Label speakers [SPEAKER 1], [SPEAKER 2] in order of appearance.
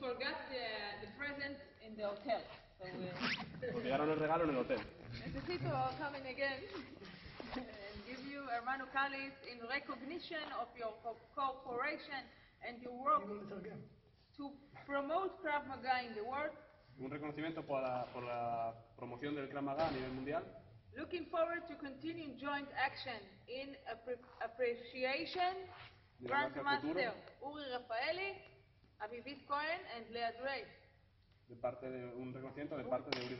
[SPEAKER 1] forgot the, the present in the hotel. So
[SPEAKER 2] Olvidaron el regalo en el hotel.
[SPEAKER 1] necesito coming again and give you hermano cáliz in recognition of your co- cooperation and your work to promote Krav Maga in the world.
[SPEAKER 2] Un reconocimiento por la, por la promoción del Krav Maga a nivel mundial.
[SPEAKER 1] Looking forward to continuing joint action in appre- appreciation. Grandmaster. Uri Rafaeli, And
[SPEAKER 2] de parte de un reconocimiento de parte de Uri.